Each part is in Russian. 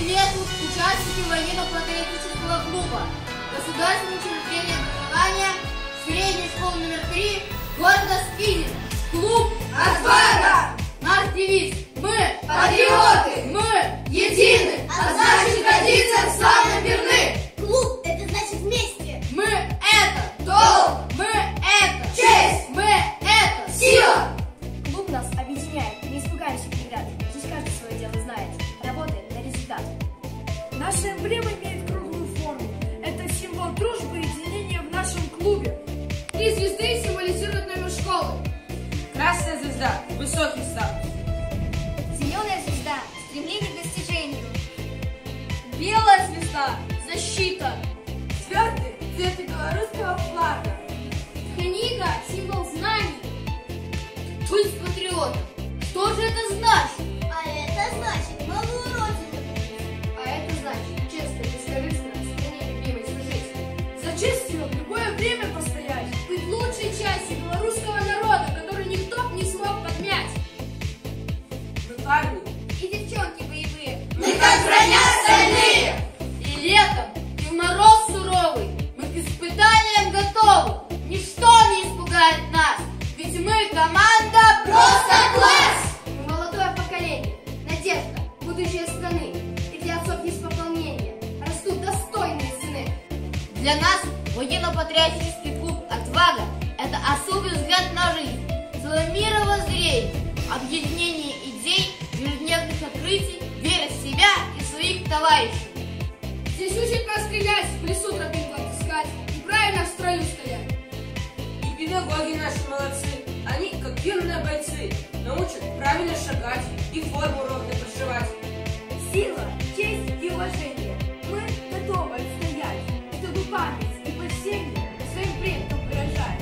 участники военно-патриотического клуба, государственное учреждение образования, средняя школа номер 3, города Спилина, клуб Отвага! Наш девиз Наша эмблема имеет круглую форму. Это символ дружбы и единения в нашем клубе. Три звезды символизируют номер школы. Красная звезда – высокий статус. Зеленая звезда – стремление к достижению. Белая звезда – защита. Звезды – цвет белорусского флага. Книга – символ знаний. Быть патриотом. Команда Просто класс! Мы молодое поколение, надежда, будущее страны. Для отцов есть пополнение, растут достойные сыны. Для нас военно-патриотический клуб «Отвага» – это особый взгляд на жизнь, целое мировоззрение, объединение идей, ежедневных открытий, вера в себя и своих товарищей. Здесь учат нас стрелять, в лесу тропинку отыскать и правильно в строю стоять. И педагоги наши молодцы. Они, как верные бойцы, научат правильно шагать и форму ровно прошивать. Сила, честь и уважение. Мы готовы отстоять, чтобы память и почтение своим предкам выражать.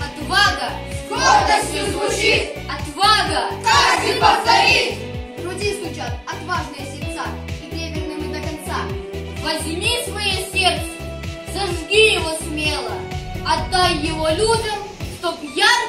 Отвага! С гордостью звучит! Отвага! Каждый повторит! В груди стучат отважные сердца, и верны мы до конца. Возьми свое сердце, зажги его смело, отдай его людям, чтоб ярко